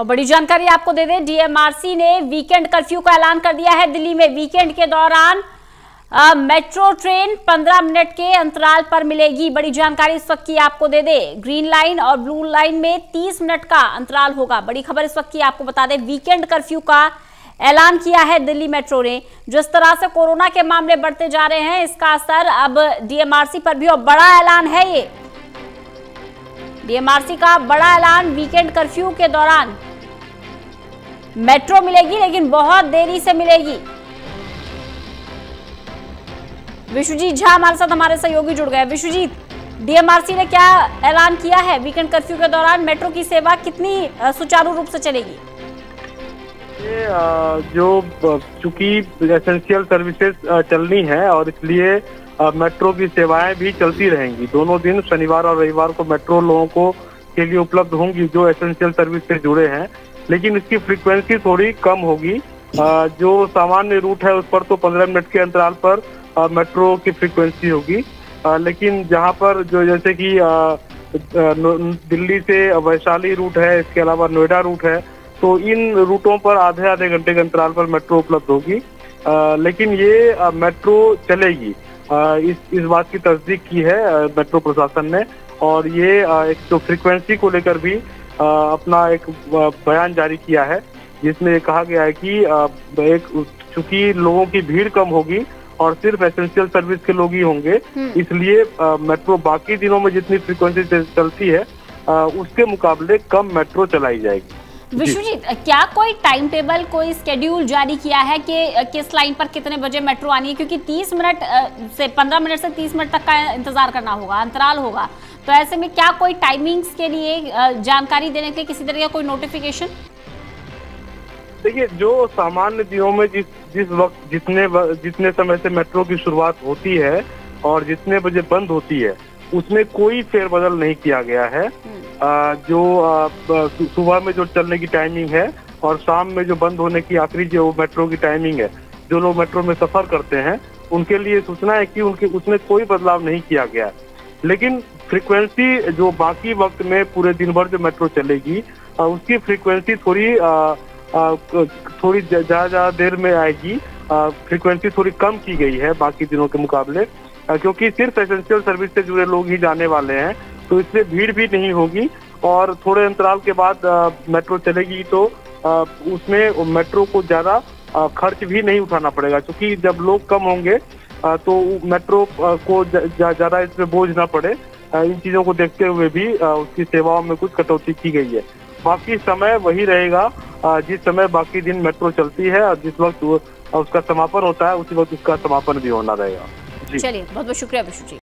और बड़ी जानकारी आपको दे दें, डीएमआरसी ने वीकेंड कर्फ्यू का ऐलान कर दिया है। दिल्ली में वीकेंड के दौरान मेट्रो ट्रेन 15 मिनट के अंतराल पर मिलेगी। बड़ी जानकारी इस वक्त की आपको दे दे। ग्रीन लाइन और ब्लू लाइन में 30 मिनट का अंतराल होगा। बड़ी खबर इस वक्त की आपको बता दें, वीकेंड कर्फ्यू का ऐलान किया है दिल्ली मेट्रो ने। जिस तरह से कोरोना के मामले बढ़ते जा रहे हैं, इसका असर अब डीएमआरसी पर भी, और बड़ा ऐलान है ये। डीएमआरसी का बड़ा ऐलान वीकेंड कर्फ्यू के दौरान। मेट्रो मिलेगी, लेकिन बहुत देरी से मिलेगी। विश्वजीत झा हमारे साथ हमारे सहयोगी जुड़ गए। विश्वजीत डीएमआरसी ने क्या ऐलान किया है वीकेंड कर्फ्यू के दौरान? मेट्रो की सेवा कितनी सुचारू रूप से चलेगी? ये जो चूँकि एसेंशियल सर्विसेज़ चलनी है और इसलिए मेट्रो की सेवाएँ भी चलती रहेंगी। दोनों दिन, शनिवार और रविवार को मेट्रो लोगों को के लिए उपलब्ध होंगी, जो एसेंशियल सर्विस से जुड़े हैं। लेकिन इसकी फ्रीक्वेंसी थोड़ी कम होगी। जो सामान्य रूट है उस पर तो पंद्रह मिनट के अंतराल पर मेट्रो की फ्रीक्वेंसी होगी। लेकिन जहाँ पर जो जैसे कि दिल्ली से वैशाली रूट है, इसके अलावा नोएडा रूट है तो इन रूटों पर आधे आधे घंटे के अंतराल पर मेट्रो उपलब्ध होगी। लेकिन ये मेट्रो चलेगी। इस इस बात की तस्दीक की है मेट्रो प्रशासन ने। और ये एक तो फ्रीक्वेंसी को लेकर भी अपना एक बयान जारी किया है जिसमें कहा गया है कि एक चूँकि लोगों की भीड़ कम होगी और सिर्फ़ एसेंशियल सर्विस के लोग ही होंगे हम्म। इसलिए मेट्रो बाकी दिनों में जितनी फ्रीक्वेंसी चलती है उसके मुकाबले कम मेट्रो चलाई जाएगी। विश्वजीत क्या कोई टाइम टेबल कोई स्केड्यूल जारी किया है कि किस लाइन पर कितने बजे मेट्रो आनी है? क्योंकि 30 मिनट से 15 मिनट से 30 मिनट तक का इंतज़ार करना होगा अंतराल होगा। तो ऐसे में क्या कोई टाइमिंग्स के लिए जानकारी देने के लिए किसी तरह का कोई नोटिफिकेशन देखिए जो सामान्य दिनों में जिस जिस वक्त जितने जितने समय से मेट्रो की शुरुआत होती है और जितने बजे बंद होती है उसमें कोई फेरबदल नहीं किया गया है। हम्म। जो सुबह में जो चलने की टाइमिंग है और शाम में जो बंद होने की आखिरी जो मेट्रो की टाइमिंग है जो लोग मेट्रो में सफ़र करते हैं उनके लिए सूचना है कि उनके उसमें कोई बदलाव नहीं किया गया लेकिन फ्रीक्वेंसी जो बाकी वक्त में पूरे दिन भर जो मेट्रो चलेगी उसकी फ्रीक्वेंसी थोड़ी थोड़ी ज़्यादा ज़्यादा देर में आएगी। फ्रीक्वेंसी थोड़ी कम की गई है बाकी दिनों के मुकाबले। क्योंकि सिर्फ़ एसेंशियल सर्विस से जुड़े लोग ही जाने वाले हैं तो इसलिए भीड़ भी नहीं होगी और थोड़े अंतराल के बाद मेट्रो चलेगी तो उसमें मेट्रो को ज़्यादा खर्च भी नहीं उठाना पड़ेगा, क्योंकि जब लोग कम होंगे तो मेट्रो को ज़्यादा इसमें बोझ ना पड़े। इन चीज़ों को देखते हुए भी उसकी सेवाओं में कुछ कटौती की गई है। बाकी समय वही रहेगा। जिस समय बाकी दिन मेट्रो चलती है, और जिस वक्त उसका समापन होता है, उसी वक्त उसका समापन भी होना रहेगा। चलिए बहुत बहुत शुक्रिया विशु जी।